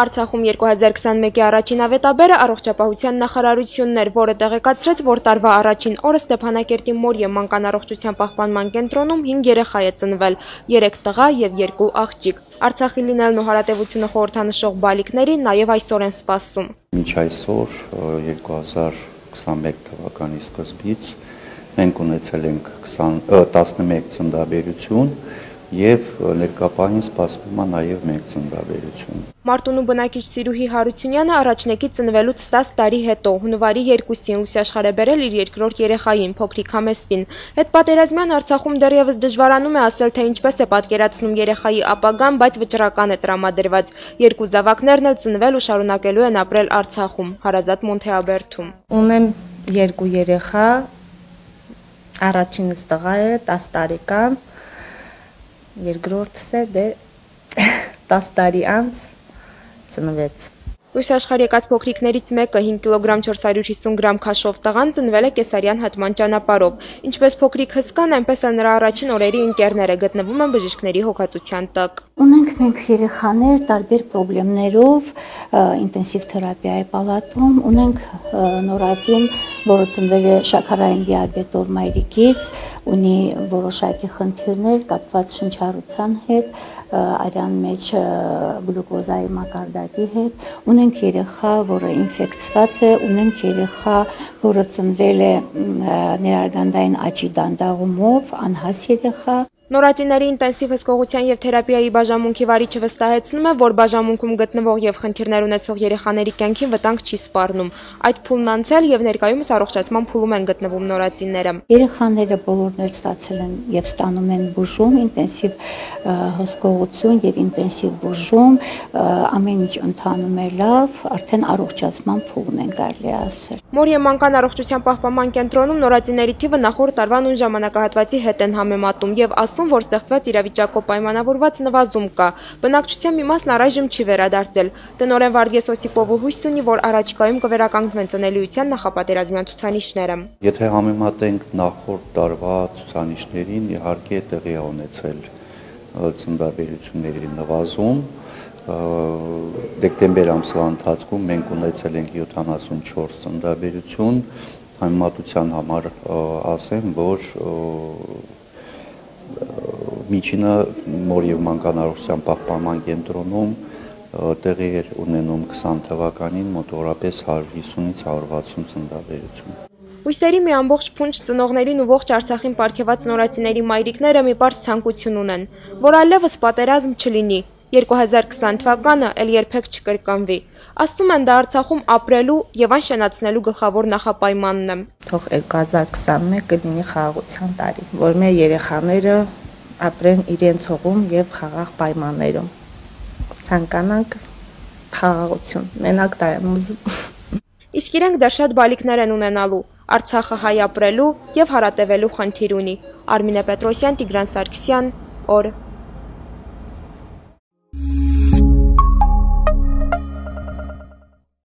Արցախում 2021-ի առաջին ավետաբերը առողջապահության նախարարությունն էր, որը տեղեկացրեց, որ տարվա առաջին օրը Ստեփանակերտի մոր եւ մանկան առողջության պահպանման կենտրոնում 5 երեխա է ծնվել՝ 3 տղա եւ 2 աղջիկ։ Արցախի լինելն ու հարատեվությունը խորհրդանշող բալիկների նաեւ այսօր են սպասում։ Մինչ այսօր 2021 թվականի սկզբից մենք ունեցել ենք 20 11 ծննդաբերություն եւ ներկապահին սպասվում է նաեւ մեկ ծննդաբերություն։ Մարտունու բնակիչ Սիրուհի Հարությունյանը առաջնեկի ծնվելուց 10 տարի հետո հունվարի 2-ին ուսաշխար է բերել իր երկրորդ երեխային փոքրիկ Համեստին։ Հետ պատերազմյան Արցախում դեռևս դժվարանում է ասել, թե ինչպես է պատկերացնում երեխայի ապագան, բայց վճռական է տրամադրված։ Երկու զավակներն էլ ծնվել ու շարունակելու են ապրել Արցախում, Հարազատ Մոնթեաբերթում։ Ունեմ երկու երեխա, առաջինս տղա է 10 տարեկան, երկրորդս է դե 10 տարի անց ծնվեց։ Լույս աշխարհ եկած փոքրիկներից մեկը 5 կիլոգրամ 450 գրամ քաշով տղան ծնվել է կեսարյան հատման ճանապարհով։ Ինչպես փոքրիկ հսկան, այնպես էլ նրա առաջին օրերի ընկերները գտնվում են բժիշկների հոգացության տակ։ Ունենք մենք երեխաներ տարբեր խնդիրներով ինտենսիվ թերապիայի պալատում, ունենք նորածին, որը ծնվել է շաքարային դիաբետով մայրիկից, ունի որոշակի խնդիրներ կապված շնչառության հետ, արյան մեջ գլուկոզայի մակարդակի հետ, ունենք երեխա, որը ինֆեկցված է, ունենք երեխա, որը ծնվել է ներարգանդային աճի դանդաղումով, անհաս երեխա, Նորածիների ինտենսիվ հսկողության եւ թերապիայի բաժանմունքի վարիչը վստահեցնում է, որ բաժանմունքում գտնվող եւ խնդիրներ ունեցող երեխաների կյանքին վտանգ չի սպառնում։ Այդ փուլն անցել եւ ներկայումս առողջացման փուլում են գտնվում նորածինները։ Երեխաները բոլորն էլ ստացել են եւ ստանում են բուժում, ինտենսիվ հսկողություն եւ ինտենսիվ բուժում, ամեն ինչ ընթանում է լավ, արդեն առողջացման փուլում են կարելի ասել։ Մոր եւ մանկան առողջության պահպանման կենտրոնում նորածիների թիվը նախորդ տարվա նույն ժամանակահատվածի հետ են համեմատում եւ ասում ասում, որ ստեղծված իրավիճակով պայմանավորված նվազում կա։ Բնակչության մի մասն առայժմ չի վերադարձել։ Տնօրեն Վարգես Օսիպովը հույս ունի, որ առաջիկայում կվերականգնվեն ծնելիության նախապատերազմյան ցուցանիշները։ Եթե համեմատենք նախորդ տարվա ցուցանիշներին, իհարկե տեղի է ունեցել ծննդաբերությունների նվազում, դեկտեմբեր ամսվա ընթացքում մենք ունեցել ենք 74 ծննդաբերություն, համեմատության համար ասեմ, որ միջինը մոր եւ մանկանարողության պահպանման կենտրոնում տեղի էր ունենում 20 թվականին մոտորապես 150-ից 160 ծննդաբերություն։ Հույսերի մի ամբողջ փունջ ծնողներին ու ողջ Արցախին ապարգևած նորացիների մայրիկները մի բարձ ցանկություն ունեն, որ այլևս պատերազմ չլինի, 2020 թվականը ել երբեք չկրկնվի։ Ասում են դա Արցախում ապրելու եւ այն շենացնելու գլխավոր նախապայմանն է։ Թող 2021-ը լինի խաղաղության տարի, որ մեր երեխաները ապրեն իրենց հողում եւ խաղաղ պայմաններում։ Ցանկանանք խաղաղություն։ Մենակ դա եմ ուզում։ Իսկ իրենք դեռ շատ բալիկներ են ունենալու։ Արցախը հայ ապրելու եւ հարատևելու խնդիր ունի։ Արմինե Պետրոսյան, Տիգրան Սարգսյան, օր